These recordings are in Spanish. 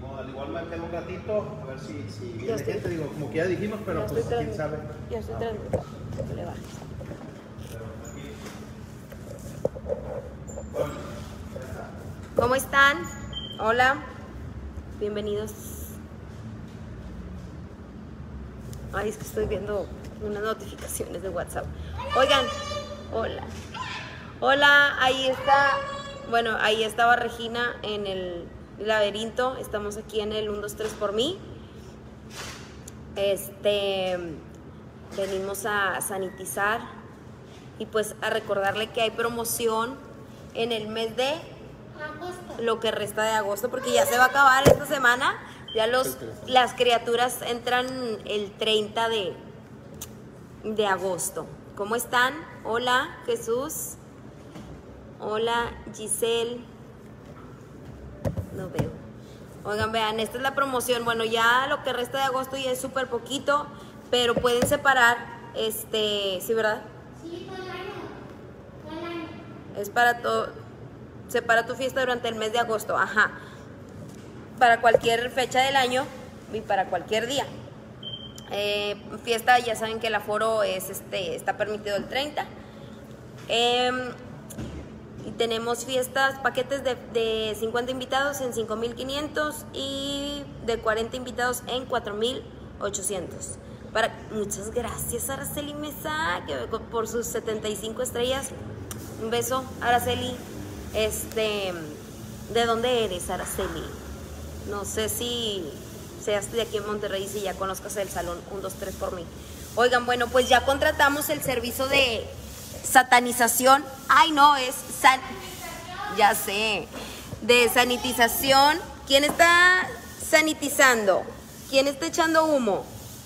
bueno, al igual me quedo un ratito, a ver si, si viene estoy. gente, digo, como que ya dijimos, pero Ya pues quién sabe. Ya estoy Ah, le bajes. ¿Cómo están? Hola. Bienvenidos. Ay, es que estoy viendo unas notificaciones de WhatsApp. Oigan, hola. Hola, ahí está. Bueno, ahí estaba Regina en el laberinto. Estamos aquí en el 1, 2, 3 por mí. Este. Venimos a sanitizar y pues a recordarle que hay promoción en el mes de lo que resta de agosto porque ya se va a acabar esta semana. Ya los, las criaturas entran el 30 de, de agosto. ¿Cómo están? Hola, Jesús. Hola, Giselle. No veo. Oigan, vean, esta es la promoción. Bueno, ya lo que resta de agosto ya es súper poquito, pero pueden separar, este, ¿sí, verdad? Sí, todo el año. Todo el año. Es para todo. Separa tu fiesta durante el mes de agosto, ajá. Para cualquier fecha del año y para cualquier día. Eh, fiesta, ya saben que el aforo es este, está permitido el 30. Em, y tenemos fiestas, paquetes de, de 50 invitados en 5.500 y de 40 invitados en 4.800. Para, muchas gracias, Araceli Mesa, que, por sus 75 estrellas. Un beso, Araceli. Este, ¿de dónde eres, Araceli? No sé si seas de aquí en Monterrey, si ya conozcas el salón 1, 2, 3 por mí. Oigan, bueno, pues ya contratamos el servicio de satanización. Ay, no, es san... Ya sé. De sanitización. ¿Quién está sanitizando? ¿Quién está echando humo?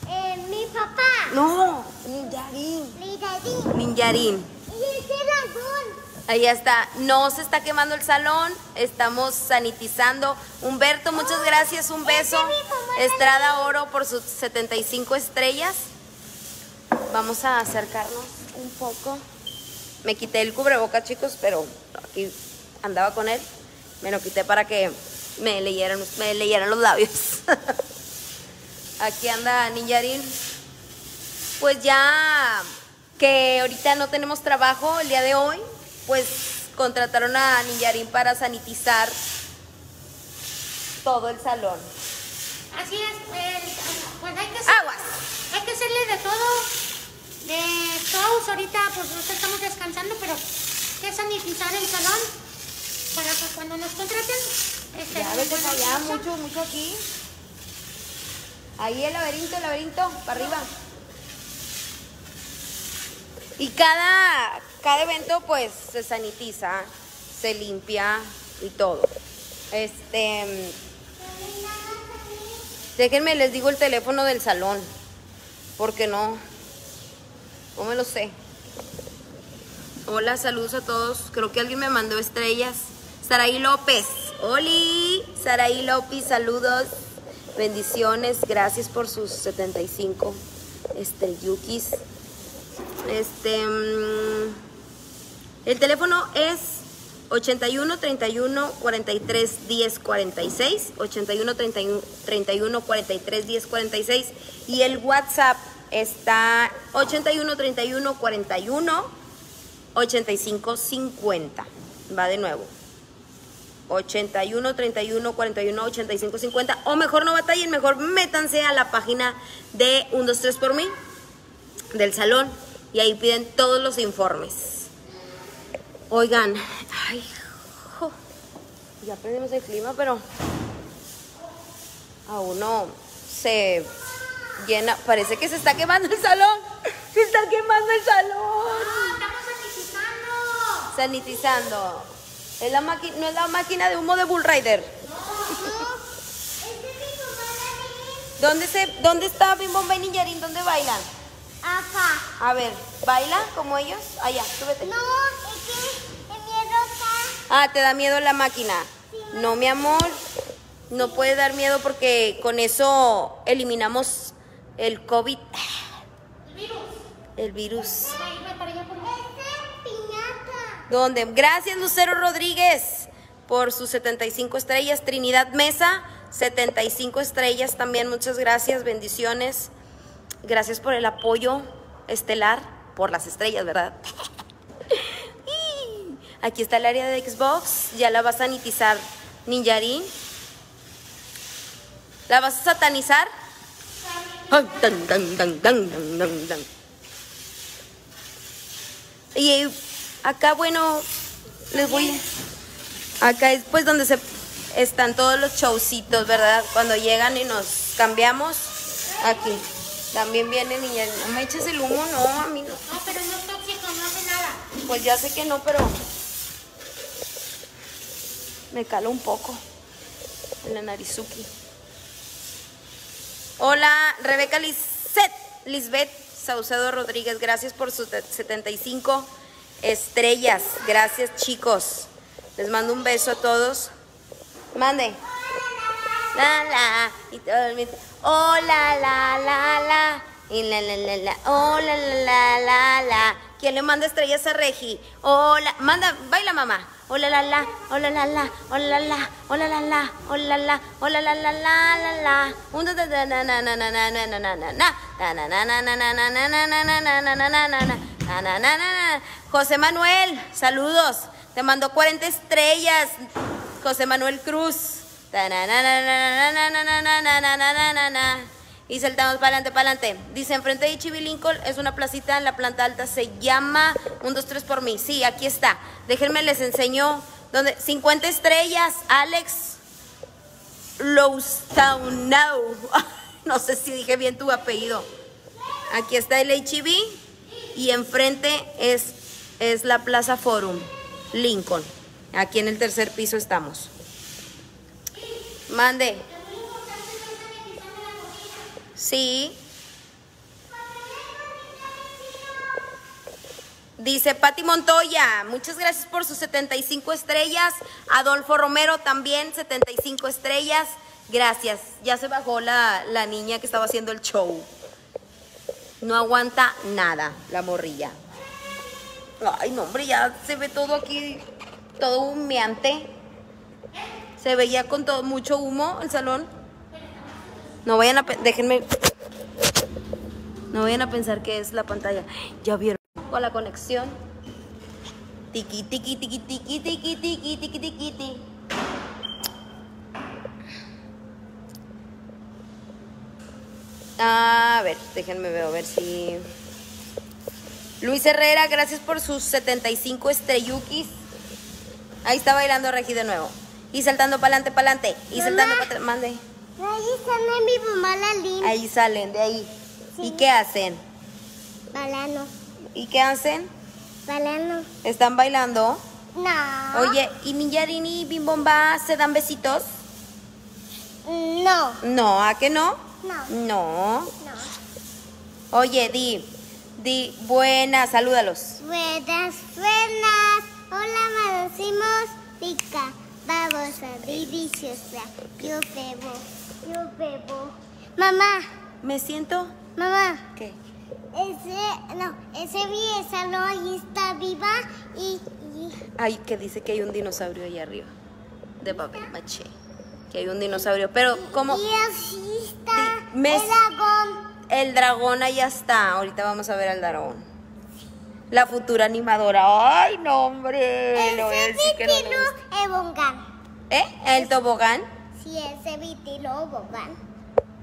Eh, mi papá. No, Ninjarín. Ninjarín. Y ese dragón. Ahí está. No se está quemando el salón. Estamos sanitizando. Humberto, muchas gracias. Un beso. Estrada Oro por sus 75 estrellas. Vamos a acercarnos un poco. Me quité el cubreboca, chicos, pero aquí andaba con él. Me lo quité para que me leyeran, me leyeran los labios. aquí anda Ninjarín. Pues ya que ahorita no tenemos trabajo el día de hoy, pues contrataron a Ninjarín para sanitizar todo el salón. Así es, pues, pues hay que hacer, Aguas. hay que hacerle de todo. De shows ahorita, pues nosotros estamos descansando, pero hay que sanitizar el salón para que cuando nos contraten. Este, Ya nos ves puedan allá, mucho, mucho aquí. Ahí el laberinto, el laberinto, para arriba. Y cada, cada evento pues se sanitiza, se limpia y todo. Este, déjenme les digo el teléfono del salón, porque no, no me lo sé. Hola, saludos a todos. Creo que alguien me mandó estrellas. Saraí López. Oli, Saraí López, saludos. Bendiciones. Gracias por sus 75 estrellukis. Este. mm, el teléfono es 81 31 43 10 46. 81 31, 31 43 10 46. Y el WhatsApp está 81 31 41 8550. Va de nuevo. 81 31 41 85 50. O mejor no batallen, mejor métanse a la página de 123 por mí, del salón, y ahí piden todos los informes. Oigan, ay, jo, ya aprendimos el clima, pero a uno se llena, parece que se está quemando el salón. Se está quemando el salón No, estamos sanitizando. sanitizando. Es la no es la máquina de humo de Bull Rider. No, es mamá la ¿Dónde se, dónde está Bimbomba y Ninjarín? ¿Dónde bailan? Acá. A ver, ¿baila como ellos? Allá, súbete. No, es que el miedo está. Ah, ¿te da miedo la máquina? No, mi amor. No puede dar miedo porque con eso eliminamos el COVID. El virus. El virus. ¿Dónde? Gracias, Lucero Rodríguez, por sus 75 estrellas. Trinidad Mesa, 75 estrellas también, muchas gracias, bendiciones. Gracias por el apoyo estelar, por las estrellas, ¿verdad? Aquí está el área de Xbox, ya la vas a sanitizar, Ninjarin. ¿La vas a satanizar? Y acá, bueno, les voy. Acá es pues donde se están todos los showcitos, ¿verdad? Cuando llegan y nos cambiamos, aquí. También vienen y ya, no me eches el humo, no, a mí no. No, pero no es tóxico, no hace nada. Pues ya sé que no, pero me cala un poco en la narizuki. Hola, Rebeca Lisbeth, Saucedo Rodríguez, gracias por sus 75 estrellas. Gracias, chicos. Les mando un beso a todos. Mande. La la y todo el mundo. Oh la la la la y la la la la. Oh la la la la la. ¿Quién le manda estrellas a Regi? Hola, manda, baila mamá. Hola la la, hola la la, hola la la, hola la la, hola la, hola la la la la la. Un da da na na na na na na na na na na. Na na na na na na na na na na na na na na na na. José Manuel, saludos. Te mando 40 estrellas. José Manuel Cruz. Na na na na na na na na na na na na na. Y saltamos para adelante, para adelante. Dice, enfrente de Chibi Lincoln es una placita en la planta alta. Se llama 1, 2, 3 por mí. Sí, aquí está. Déjenme les enseño. Donde 50 estrellas, Alex Loustaunau. No sé si dije bien tu apellido. Aquí está el HB y enfrente es, es la Plaza Forum, Lincoln. Aquí en el tercer piso estamos. Mande. Sí. Dice Pati Montoya, muchas gracias por sus 75 estrellas. Adolfo Romero también, 75 estrellas. Gracias. Ya se bajó la, la niña que estaba haciendo el show. No aguanta nada la morrilla. Ay, no, hombre, ya se ve todo aquí, todo humeante. Se veía con todo, mucho humo el salón. No vayan a, déjenme, no vayan a pensar que es la pantalla. Ya vieron con la conexión. Tiki, tiki, tiki, tiki, tiki, tiki, tiki, tiki, tiki. A ver, déjenme ver, a ver si... Luis Herrera, gracias por sus 75 estrellukis. Ahí está bailando Regi de nuevo. Y saltando para adelante, para adelante. Y saltando para atrás. Mande. Ahí sale mi mamá la linda. Ahí salen, de ahí. ¿Y qué hacen? Balano. ¿Y qué hacen? Balano. ¿Están bailando? No. Oye, ¿y Millarín y Bimbomba se dan besitos? No. No, ¿a que no? No. No. No. Oye, di, di, buenas, salúdalos. Buenas, buenas. Hola, me decimos pica. Babosa, deliciosa. Yo bebo. Yo bebo. Mamá, ¿Me siento? mamá. ¿Qué? Ese, no, ese no, ahí está viva y, y Ay, que dice que hay un dinosaurio ahí arriba. De papel maché. Que hay un dinosaurio. Pero, ¿cómo? y así está me- el dragón. El dragón allá está. Ahorita vamos a ver al dragón. La futura animadora. Ay, no, hombre. Le voy a Ese decir que no le vitilo gusta. es bongán. ¿Eh? ¿El tobogán? Sí, ese vitilo es bongán.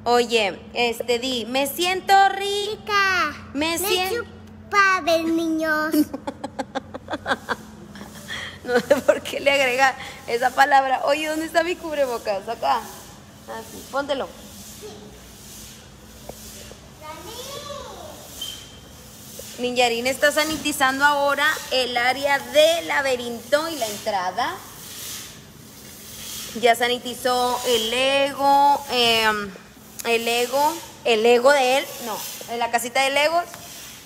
Oye, este di, me siento rica. Chica, Me siento- chupa de niños. No sé por qué le agrega esa palabra. Oye, ¿dónde está mi cubrebocas? Acá. Así, póntelo. Ninjarín está sanitizando ahora el área del laberinto y la entrada. Ya sanitizó el ego, em, el ego, el ego de él, no, la casita de Legos,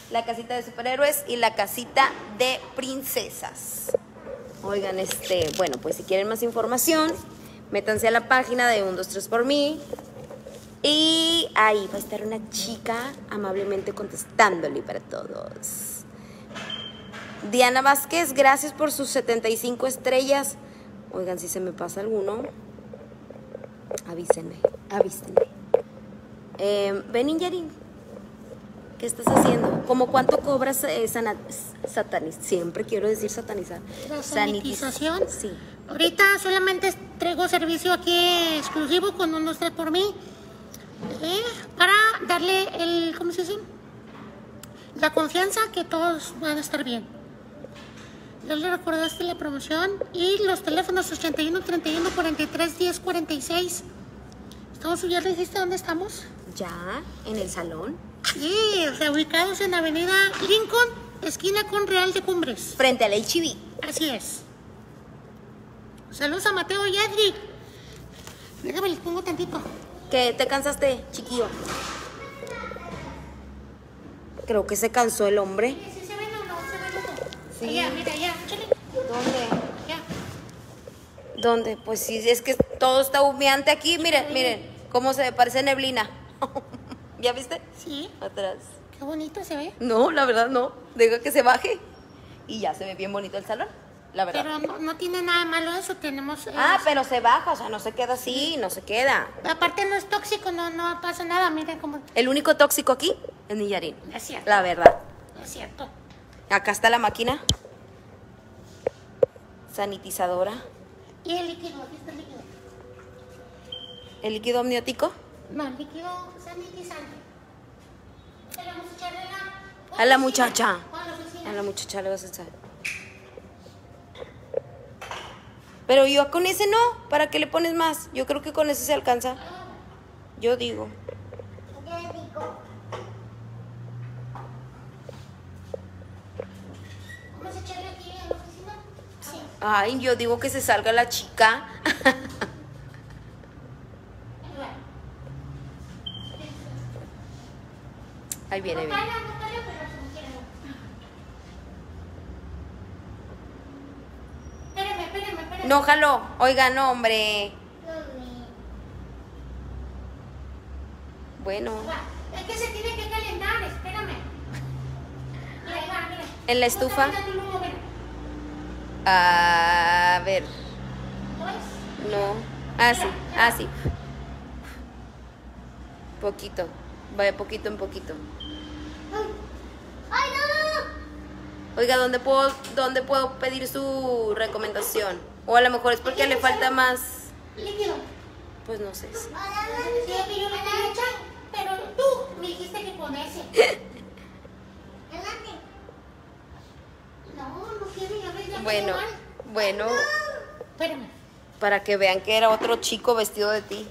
la casita de superhéroes y la casita de princesas. Oigan, este, bueno, pues si quieren más información, métanse a la página de 1, 2, 3 por mí. Y ahí va a estar una chica amablemente contestándole para todos. Diana Vázquez, gracias por sus 75 estrellas. Oigan, si se me pasa alguno. Avísenme, avísenme. Eh, ven, Inyarin. ¿Qué estás haciendo? ¿Cómo cuánto cobras eh, satanis? Siempre quiero decir satanizar. La sanitización. Sí. Ahorita solamente traigo servicio aquí exclusivo con unos tres por mí. eh, para darle el, ¿cómo se dice? La confianza que todos van a estar bien. Ya le recordaste la promoción y los teléfonos 81 31 43 10 46. ¿Estamos, ya le dijiste dónde estamos? ¿Ya? ¿En el salón? Sí, o sea, ubicados en Avenida Lincoln, esquina con Real de Cumbres. Frente al HIV. Así es. Saludos a Mateo y Edric. Déjame les pongo tantito. ¿Qué? ¿Te cansaste, chiquillo? Creo que se cansó el hombre. ¿Sí se ven o no se ven o no? Sí. Mira, ya, échale. ¿Dónde? Ya. ¿Dónde? Pues sí, es que todo está humeante aquí. Miren, miren, cómo se parece neblina. ¿Ya viste? Sí, Atrás. qué bonito se ve. No, la verdad no. Deja que se baje. Y ya se ve bien bonito el salón. La verdad. Pero no, no tiene nada malo eso, tenemos... eh, Ah, pero se baja, o sea, no se queda así, no se queda. Aparte no es tóxico, no, no pasa nada, miren cómo... El único tóxico aquí es Nillarín. Es cierto. La verdad. Es cierto. Acá está la máquina. Sanitizadora. ¿Y el líquido? ¿Aquí está el líquido? El líquido amniótico. No, el líquido sanitizante. Vamos a echarle la... A la muchacha. A la oficina. A la muchacha le vas a echar. Pero yo con ese no. ¿Para qué le pones más? Yo creo que con ese se alcanza. Yo digo. Yo digo, ¿Vamos a echarle aquí a la oficina? Sí. Ay, yo digo que se salga la chica. Ahí viene, viene. no espérame, espérame. No, jaló. Oiga, no, hombre. Bueno. Es que se tiene que calentar, espérame. ¿En la estufa? Está quitando el humo, mira. A ver. No. Ah, sí. Ah. Poquito. Vaya poquito en poquito. ¡Ay, no! Oiga, ¿dónde puedo, ¿dónde puedo pedir su recomendación? O a lo mejor es porque le falta más. Líquido. Pues no sé. Sí, pero tú me dijiste que con ese. No, no quiere, ya ves, ya Bueno, bueno, para que vean que era otro chico vestido de ti.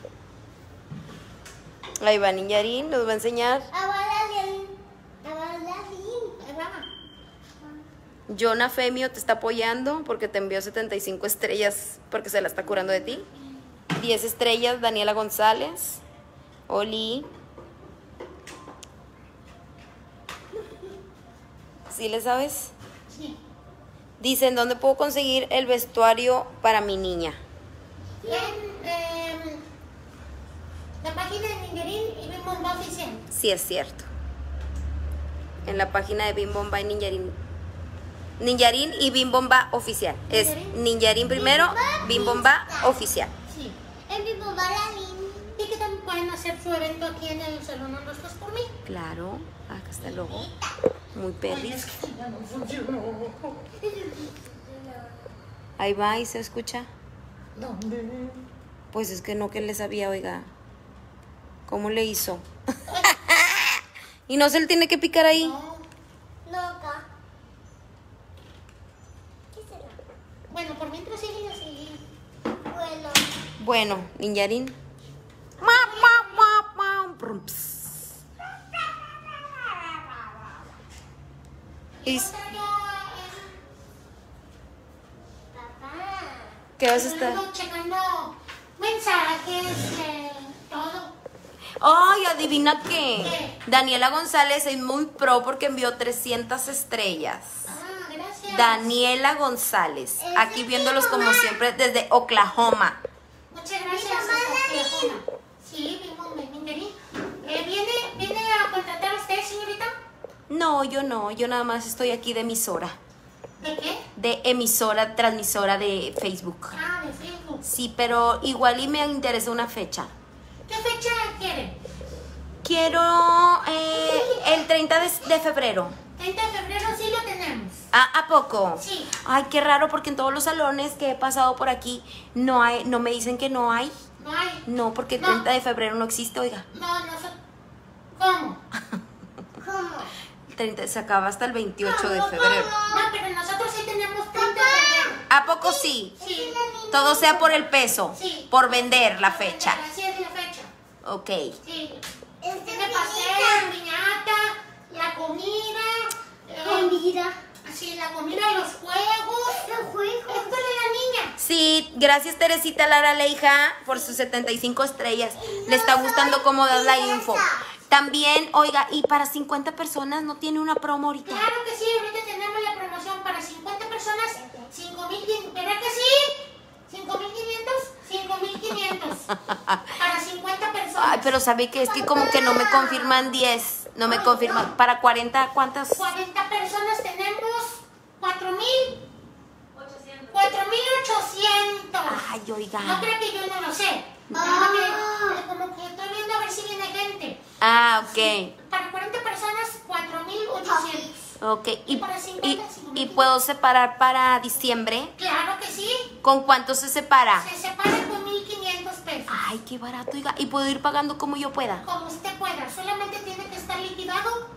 Ahí va Niñarín, nos va a enseñar. Jonah Femio te está apoyando porque te envió 75 estrellas porque se la está curando de ti. 10 estrellas, Daniela González. Oli. ¿Sí le sabes? Sí. Dicen, ¿dónde puedo conseguir el vestuario para mi niña? En em, la página de Ningerín y más oficial. Sí, es cierto. En la página de Bim Bomba y Ninjarín. Ninjarín y Bim Bomba oficial. Es Ninjarín primero, Bim Bomba oficial. Sí. En mi mamá la vi. Y que también pueden hacer su evento aquí en el Salón Los Dos por mí. Claro, acá está el logo. Muy perris. No. Ahí va y se escucha. ¿Dónde? Pues es que no que le sabía, oiga. ¿Cómo le hizo? y no se le tiene que picar ahí. No. Loca. ¿Qué será? Bueno, por mientras sigue así. Bueno. Bueno, Ninjarín. ¿Qué vas a estar? Ando checando mensajes, eh, todo. Ay, adivina qué. ¿Qué? Daniela González es muy pro porque envió 300 estrellas. Ah, gracias. Daniela González, aquí viéndolos como siempre desde Oklahoma. Muchas gracias. hasta Oklahoma. Sí, vimos Mingerín. Eh, ¿viene, ¿Viene a contratar a usted, señorita? No, yo no, yo nada más estoy aquí de emisora, ¿De qué? de emisora, transmisora de Facebook. Ah, de Facebook. Sí, pero igual y me interesa una fecha. ¿Qué fecha quieren? Quiero eh, el 30 de, de febrero. 30 de febrero sí lo tenemos. Ah, ¿A poco? Sí. Ay, qué raro, porque en todos los salones que he pasado por aquí no hay, no me dicen que no hay. No hay. No, porque el No. 30 de febrero no existe, oiga. No, no sé. ¿Cómo? ¿Cómo? El 30 se acaba hasta el 28 de No, febrero. No, pero nosotros sí tenemos 30 de febrero. ¿A poco sí? Sí. Todo sea por el peso, Sí. por vender la fecha. Así es la fecha. Ok. Sí. Es Tiene pastel, piñata, la comida. eh, Comida. Sí, la comida, los juegos. Los juegos. Esto de la niña. Sí, gracias Teresita Lara Leija por sus 75 estrellas. Le está gustando cómo das la info. También, oiga, y para 50 personas no tiene una promo ahorita. Claro que sí, ahorita tenemos la promoción para 50 personas, 5.500, ¿verdad que sí? 5.500, 5.500 para 50 personas. Ay, pero sabe que es que como que no me confirman 10, no me confirman. Para 40, ¿cuántas? 40 personas tenemos 4.000. 4.800. Ay, No oiga. creo que yo no lo sé. Nada que- como que estoy viendo a ver si viene gente. Ah, ok. Para 40 personas, 4.800. Ok. Y, Para 50, y, 50. y puedo separar para diciembre. Claro que sí. ¿Con cuánto se separa? Se separa con 1.500 pesos. Ay, qué barato, oiga. Y puedo ir pagando como yo pueda. Como usted pueda. Solamente tiene que estar liquidado.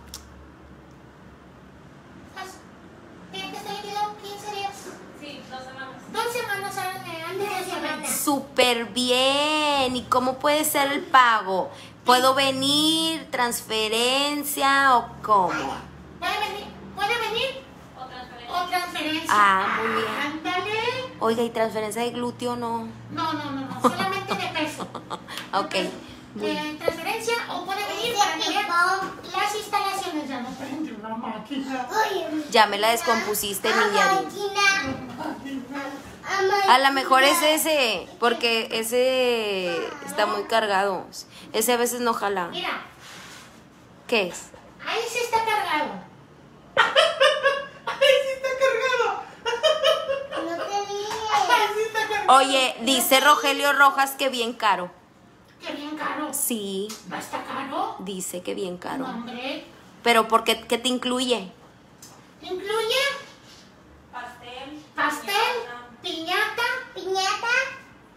Tiene que estar liquidado 15 días. Sí, dos semanas. Dos semanas eh, antes de su evento. Súper bien. ¿Y cómo puede ser el pago? ¿Puedo venir, transferencia o cómo? ¿Puede venir? ¿Puede venir? O transferencia. O transferencia. Ah, muy bien. Ándale. Oiga, ¿y transferencia de glúteo no? No, no, no, no. Solamente de peso. Ok. Eh, transferencia o puede venir para que las instalaciones. Ya no prende una máquina. Ya me la descompusiste, mi Yari. máquina. A lo mejor es ese, porque ese está muy cargado. Ese a veces no jala. Mira, ¿Qué es? ahí sí está cargado. ahí sí está cargado. No te Ahí sí está cargado. Oye, dice Rogelio Rojas que bien caro. Sí, ¿No está caro? dice que bien No, caro. hombre. Pero ¿por qué, qué te incluye? Incluye Pastel. pastel, piñata, piñata, Piñata.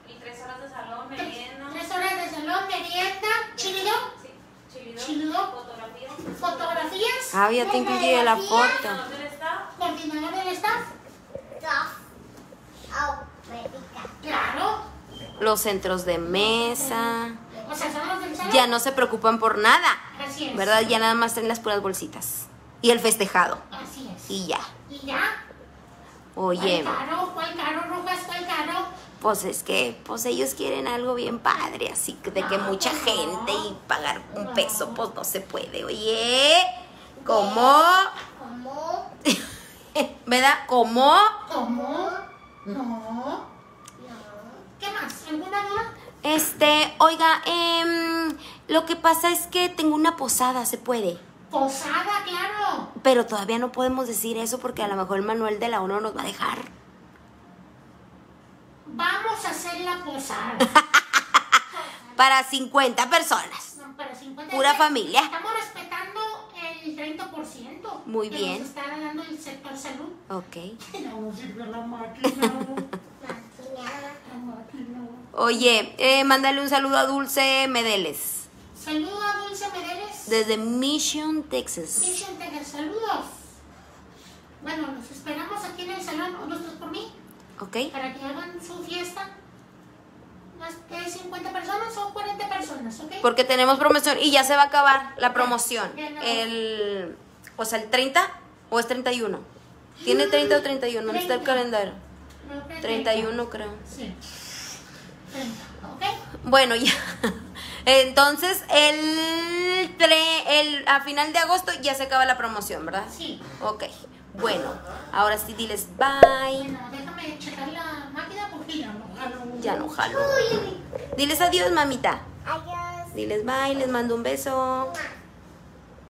Y tres horas de salón, merienda. tres horas de salón, merienda, chilidón, Sí, chilidón. Chilidón. Fotografía. fotografías, Ah, ya te incluye la foto. Coordinador del staff. coordinador del staff. Au, médica. Claro. Los centros de mesa. O sea, Ya no se preocupan por nada. Así es. ¿Verdad? Ya nada más traen las puras bolsitas. Y el festejado. Así es. Y ya. Y ya. Oye, ¿Cuál caro? ¿Cuál caro, Rojas? ¿Cuál caro? pues es que pues ellos quieren algo bien padre, así que de que mucha gente y pagar un peso, pues no se puede. Oye, ¿cómo? ¿Cómo? ¿Verdad? ¿Cómo? ¿Cómo? No. ¿Qué más? ¿Alguna duda? Este, oiga, em, lo que pasa es que tengo una posada, se puede. Posada, claro. Pero todavía no podemos decir eso porque a lo mejor el Manuel de la ONU nos va a dejar. Vamos a hacer la posada. Para 50 personas. No, para 50 Pura familia. Estamos respetando el 30%. Muy que bien. Nos está dando el sector salud. Ok. La máquina. Oye, eh, mándale un saludo a Dulce Medeles. Saludos a Dulce Medeles. Desde Mission, Texas. Mission Texas, saludos. Bueno, los esperamos aquí en el salón, o nosotros por mí, ¿Ok? para que hagan su fiesta. Más de 50 personas o 40 personas, ¿ok? Porque tenemos promoción y ya se va a acabar la promoción. Bien. El, o sea, el 30 o es 31. ¿Tiene 30 o 31? ¿Dónde está el 30. calendario? Creo que 31 creo. Sí. 30, ¿ok? Bueno, ya. Entonces, el, tre- el a final de agosto ya se acaba la promoción, ¿verdad? Sí. Ok. Bueno, ahora sí diles bye. Bueno, déjame checar la máquina porque ya no jalo. Ya no jalo. Diles adiós, mamita. Adiós. Diles bye, les mando un beso.